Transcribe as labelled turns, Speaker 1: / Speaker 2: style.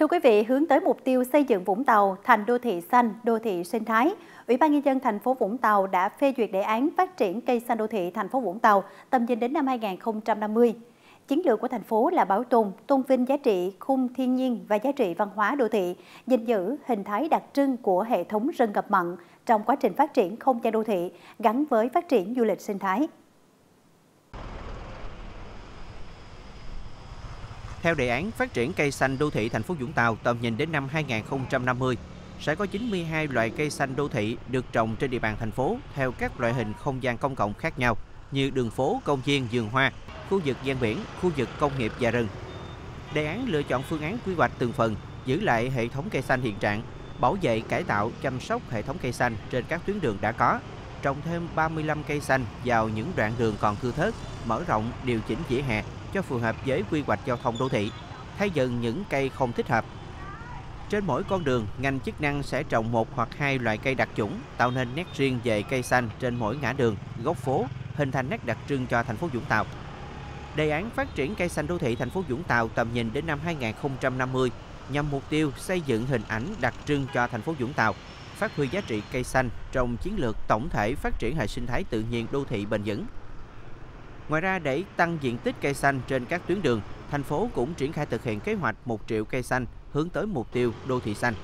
Speaker 1: Thưa quý vị, hướng tới mục tiêu xây dựng Vũng Tàu thành đô thị xanh, đô thị sinh thái, Ủy ban nhân dân thành phố Vũng Tàu đã phê duyệt đề án phát triển cây xanh đô thị thành phố Vũng Tàu tầm nhìn đến năm 2050. Chiến lược của thành phố là bảo tồn, tôn vinh giá trị khung thiên nhiên và giá trị văn hóa đô thị, gìn giữ hình thái đặc trưng của hệ thống rừng ngập mặn trong quá trình phát triển không gian đô thị gắn với phát triển du lịch sinh thái.
Speaker 2: Theo đề án phát triển cây xanh đô thị thành phố Vũng Tàu tầm nhìn đến năm 2050, sẽ có 92 loại cây xanh đô thị được trồng trên địa bàn thành phố theo các loại hình không gian công cộng khác nhau như đường phố, công viên, vườn hoa, khu vực ven biển, khu vực công nghiệp và rừng. Đề án lựa chọn phương án quy hoạch từng phần, giữ lại hệ thống cây xanh hiện trạng, bảo vệ, cải tạo, chăm sóc hệ thống cây xanh trên các tuyến đường đã có, trồng thêm 35 cây xanh vào những đoạn đường còn thưa thớt, mở rộng, điều chỉnh vỉa hè cho phù hợp với quy hoạch giao thông đô thị, thay dần những cây không thích hợp. Trên mỗi con đường, ngành chức năng sẽ trồng một hoặc hai loại cây đặc chủng, tạo nên nét riêng về cây xanh trên mỗi ngã đường, góc phố, hình thành nét đặc trưng cho thành phố Vũng Tàu. Đề án phát triển cây xanh đô thị thành phố Vũng Tàu tầm nhìn đến năm 2050 nhằm mục tiêu xây dựng hình ảnh đặc trưng cho thành phố Vũng Tàu, phát huy giá trị cây xanh trong chiến lược tổng thể phát triển hệ sinh thái tự nhiên đô thị bền vững. Ngoài ra, để tăng diện tích cây xanh trên các tuyến đường, thành phố cũng triển khai thực hiện kế hoạch 1 triệu cây xanh hướng tới mục tiêu đô thị xanh.